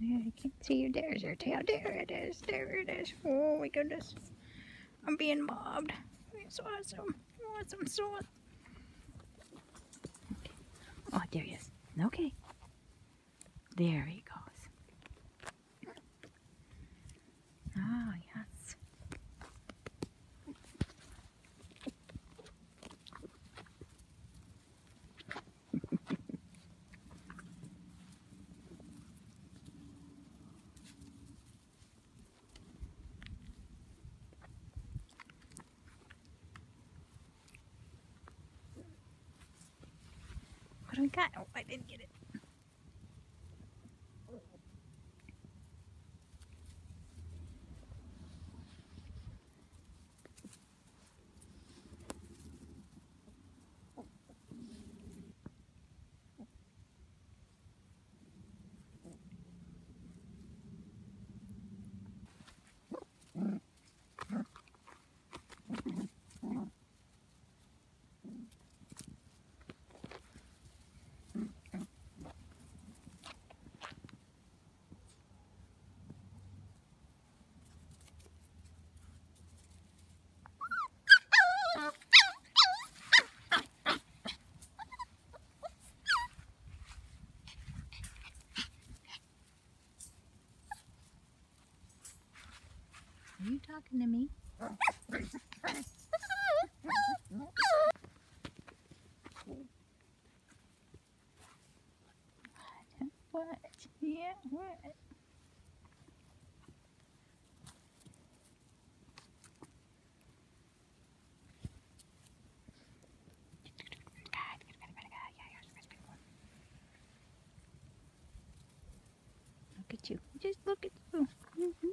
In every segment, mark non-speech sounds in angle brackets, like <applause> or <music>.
I can't see you. There's your tail. There it is. There it is. Oh my goodness. I'm being mobbed. It's awesome. Awesome sauce. Okay. Oh, there he is. Okay. There he goes. Ah, yes. Got? Oh, I didn't get it. Are you talking to me? What? Yeah, what? Look at you. Just look at you. Mhm.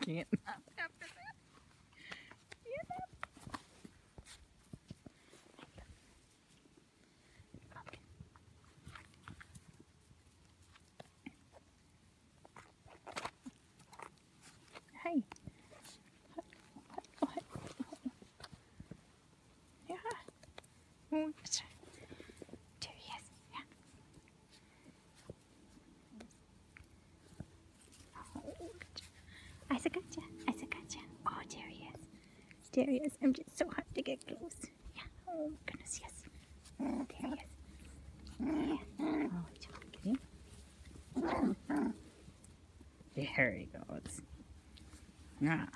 Can't. After that. Yeah. Okay. Hey. What? What? Yeah. There he is. Yeah. I said gotcha. I said gotcha. Oh, there he is. There he is. I'm just so hot to get close. Yeah. Oh, goodness, yes. There he is. Yeah. Oh, him. There he goes. Yeah.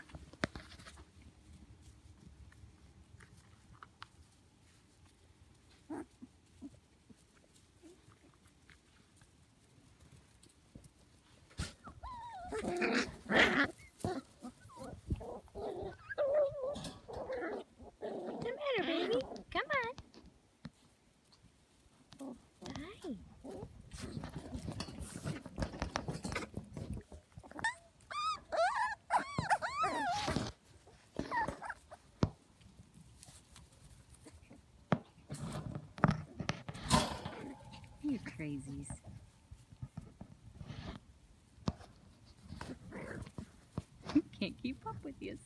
You crazies. <laughs> Can't keep up with you.